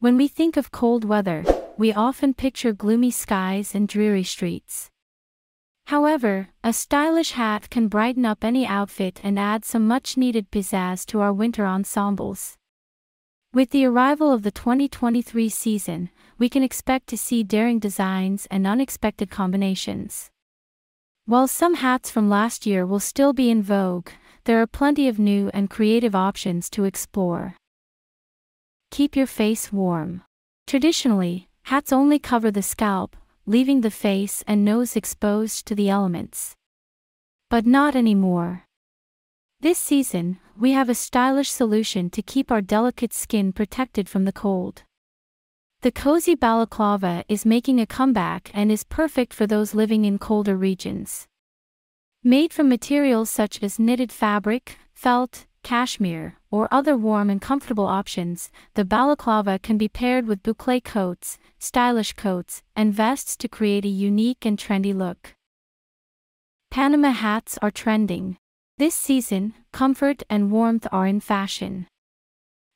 When we think of cold weather, we often picture gloomy skies and dreary streets. However, a stylish hat can brighten up any outfit and add some much needed pizzazz to our winter ensembles. With the arrival of the 2023 season, we can expect to see daring designs and unexpected combinations. While some hats from last year will still be in vogue, there are plenty of new and creative options to explore. Keep your face warm. Traditionally, hats only cover the scalp, leaving the face and nose exposed to the elements. But not anymore. This season, we have a stylish solution to keep our delicate skin protected from the cold. The cozy balaclava is making a comeback and is perfect for those living in colder regions. Made from materials such as knitted fabric, felt, cashmere, or other warm and comfortable options, the balaclava can be paired with boucle coats, stylish coats, and vests to create a unique and trendy look. Panama hats are trending. This season, comfort and warmth are in fashion.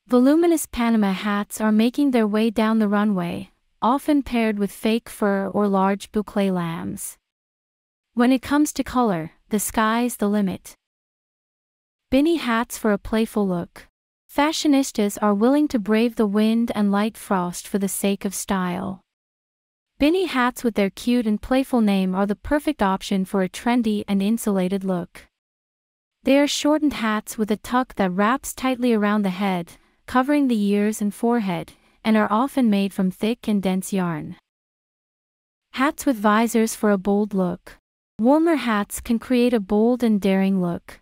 Voluminous Panama hats are making their way down the runway, often paired with fake fur or large boucle lambs. When it comes to color, the sky's the limit. Beanie hats for a playful look. Fashionistas are willing to brave the wind and light frost for the sake of style. Beanie hats with their cute and playful name are the perfect option for a trendy and insulated look. They are shortened hats with a tuck that wraps tightly around the head, covering the ears and forehead, and are often made from thick and dense yarn. Hats with visors for a bold look. Warmer hats can create a bold and daring look.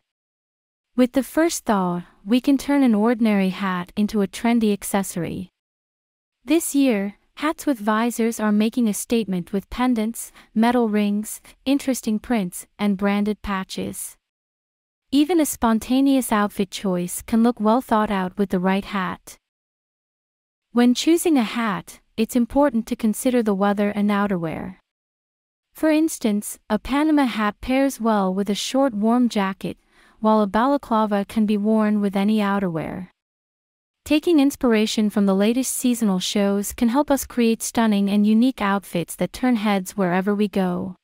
With the first thaw, we can turn an ordinary hat into a trendy accessory. This year, hats with visors are making a statement with pendants, metal rings, interesting prints, and branded patches. Even a spontaneous outfit choice can look well thought out with the right hat. When choosing a hat, it's important to consider the weather and outerwear. For instance, a Panama hat pairs well with a short warm jacket, while a balaclava can be worn with any outerwear. Taking inspiration from the latest seasonal shows can help us create stunning and unique outfits that turn heads wherever we go.